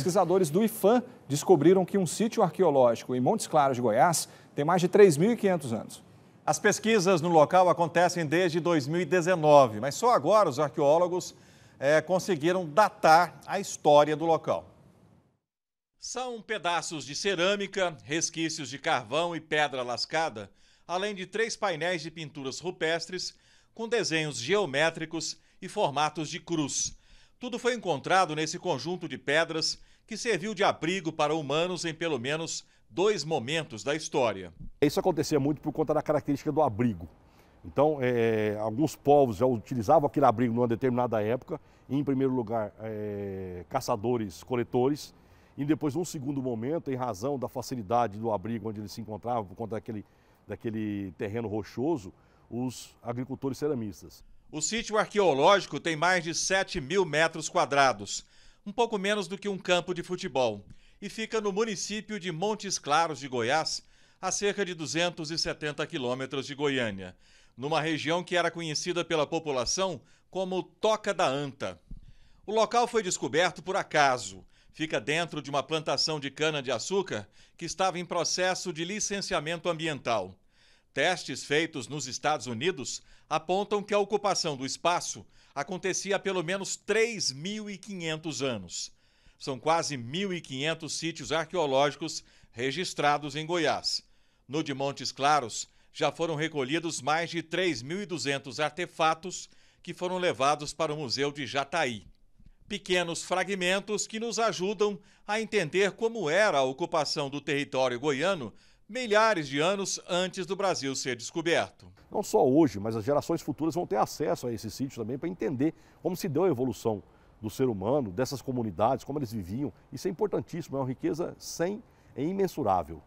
Pesquisadores do IFAM descobriram que um sítio arqueológico em Montes Claros de Goiás tem mais de 3.500 anos. As pesquisas no local acontecem desde 2019, mas só agora os arqueólogos é, conseguiram datar a história do local. São pedaços de cerâmica, resquícios de carvão e pedra lascada, além de três painéis de pinturas rupestres com desenhos geométricos e formatos de cruz. Tudo foi encontrado nesse conjunto de pedras que serviu de abrigo para humanos em pelo menos dois momentos da história. Isso acontecia muito por conta da característica do abrigo. Então, é, alguns povos já utilizavam aquele abrigo numa determinada época, em primeiro lugar, é, caçadores, coletores, e depois, num segundo momento, em razão da facilidade do abrigo onde eles se encontravam, por conta daquele, daquele terreno rochoso, os agricultores ceramistas. O sítio arqueológico tem mais de 7 mil metros quadrados, um pouco menos do que um campo de futebol, e fica no município de Montes Claros de Goiás, a cerca de 270 quilômetros de Goiânia, numa região que era conhecida pela população como Toca da Anta. O local foi descoberto por acaso. Fica dentro de uma plantação de cana-de-açúcar que estava em processo de licenciamento ambiental. Testes feitos nos Estados Unidos apontam que a ocupação do espaço acontecia há pelo menos 3.500 anos. São quase 1.500 sítios arqueológicos registrados em Goiás. No de Montes Claros, já foram recolhidos mais de 3.200 artefatos que foram levados para o Museu de Jataí. Pequenos fragmentos que nos ajudam a entender como era a ocupação do território goiano milhares de anos antes do Brasil ser descoberto. Não só hoje, mas as gerações futuras vão ter acesso a esse sítio também para entender como se deu a evolução do ser humano, dessas comunidades, como eles viviam. Isso é importantíssimo, é uma riqueza sem, é imensurável.